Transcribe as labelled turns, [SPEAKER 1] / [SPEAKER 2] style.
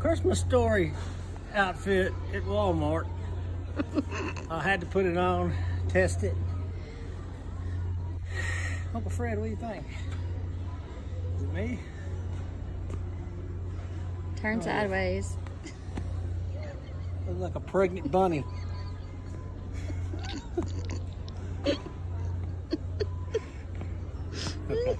[SPEAKER 1] Christmas story outfit at Walmart. I had to put it on, test it. Uncle Fred, what do you think? Is it me?
[SPEAKER 2] Turn oh, sideways.
[SPEAKER 1] Look like a pregnant bunny. okay.